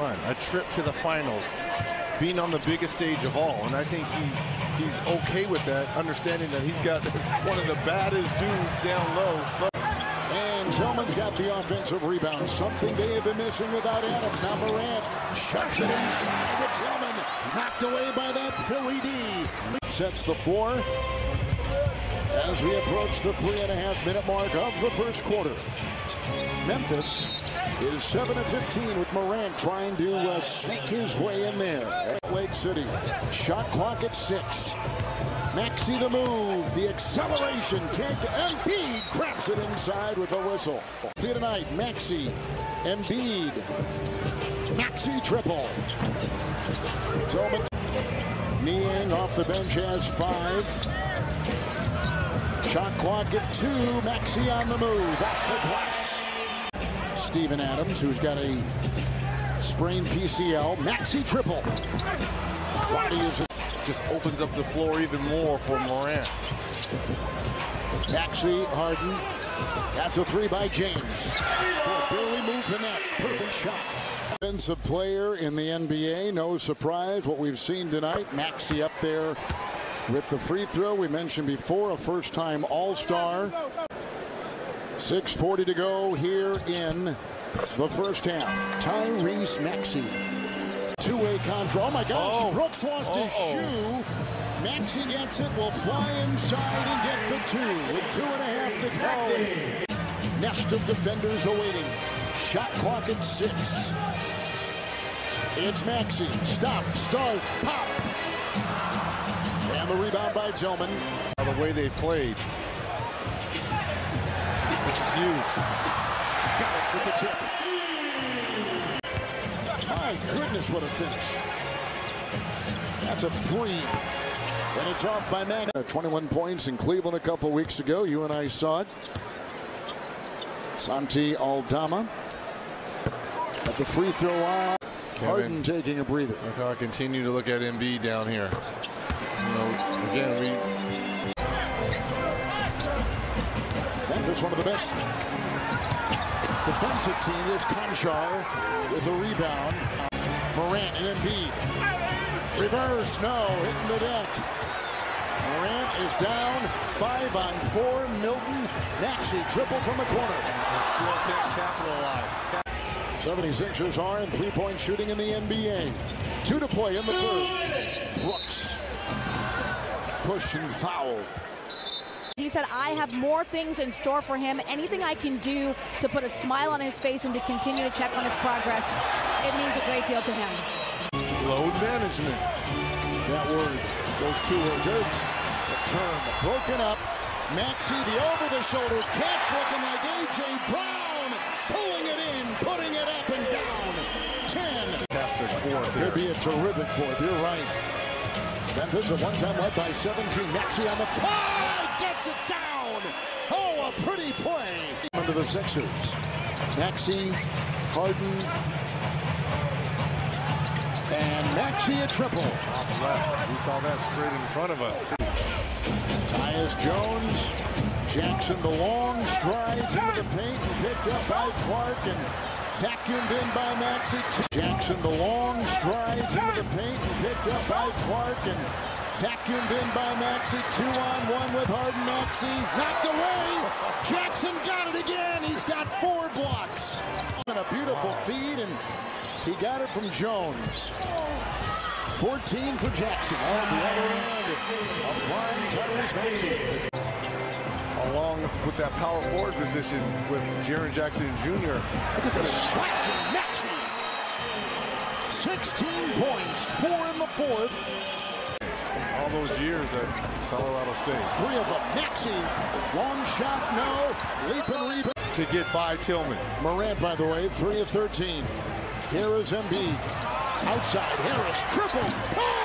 A trip to the finals, being on the biggest stage of all, and I think he's he's okay with that, understanding that he's got one of the baddest dudes down low. And Tillman's got the offensive rebound, something they have been missing without Adams. Now Morant shuts it inside to Tillman, knocked away by that Philly D. Sets the floor as we approach the three and a half minute mark of the first quarter. Memphis is 7 of 15 with Morant trying to uh, sneak his way in there. At Lake City, shot clock at six. Maxey the move, the acceleration kick. Embiid cracks it inside with a whistle. See tonight, Maxey, Embiid, Maxey triple. Tillman Niang off the bench has five. Shot clock at two. Maxey on the move. That's the glass. Steven Adams, who's got a sprained PCL. Maxey triple. Body is Just opens up the floor even more for Morant. Maxey Harden. That's a three by James. Boy, barely moved the net. Perfect shot. Offensive player in the NBA. No surprise what we've seen tonight. Maxey up there with the free throw. We mentioned before a first time All Star. 6.40 to go here in the first half. Tyrese Maxey. Two-way control. Oh, my gosh. Oh. Brooks lost his Uh-oh. shoe. Maxey gets it. Will fly inside and get the two. With two and a half to go. Nest of defenders awaiting. Shot clock at six. It's Maxey. Stop. Start. Pop. And the rebound by Tillman. The way they played. This is huge. Got it with the tip. My goodness, what a finish. That's a three. And it's off by Mag. Uh, 21 points in Cleveland a couple weeks ago. You and I saw it. Santi Aldama at the free throw line. Harden taking a breather. I continue to look at MB down here. You know, again, we Memphis, one of the best defensive team is Konchar with the rebound. Morant and Embiid. Reverse, no, hitting the deck. Morant is down, five on four. Milton, Maxey, triple from the corner. still can't capitalize. 76ers are in three-point shooting in the NBA. Two to play in the third. Brooks. Push and foul. He said, I have more things in store for him. Anything I can do to put a smile on his face and to continue to check on his progress, it means a great deal to him. Load management. That word, those two words. Ertz, the turn, broken up. Maxey, the over-the-shoulder catch, looking like A.J. Brown, pulling it in, putting it up and down. 10. Fantastic fourth here. Could be a terrific fourth, you're right. Memphis at one time led by 17. Maxey on the fly, gets it down. Oh, a pretty play. Under the Sixers. Maxey, Harden, and Maxey a triple. Off the left. We saw that straight in front of us. Tyus Jones, Jackson the long strides into the paint and picked up by Clark and vacuumed in by Maxey. Jackson the long strides into the paint and picked up by Clark and vacuumed in by Maxey. Two on one with Harden Maxey. Knocked away. Jackson got it again. He's got four blocks. And a beautiful feed and he got it from Jones. 14 for Jackson. On the other end, a flying Tyrese Maxey. Along with that power forward position with Jaren Jackson Jr. Look at the slashing Maxey. 16 points, four in the fourth. All those years at Colorado State. Three of them. Maxey, long shot, no. Leap and rebound. To get by Tillman. Morant, by the way, three of 13. Here is Embiid. Outside, Harris, triple.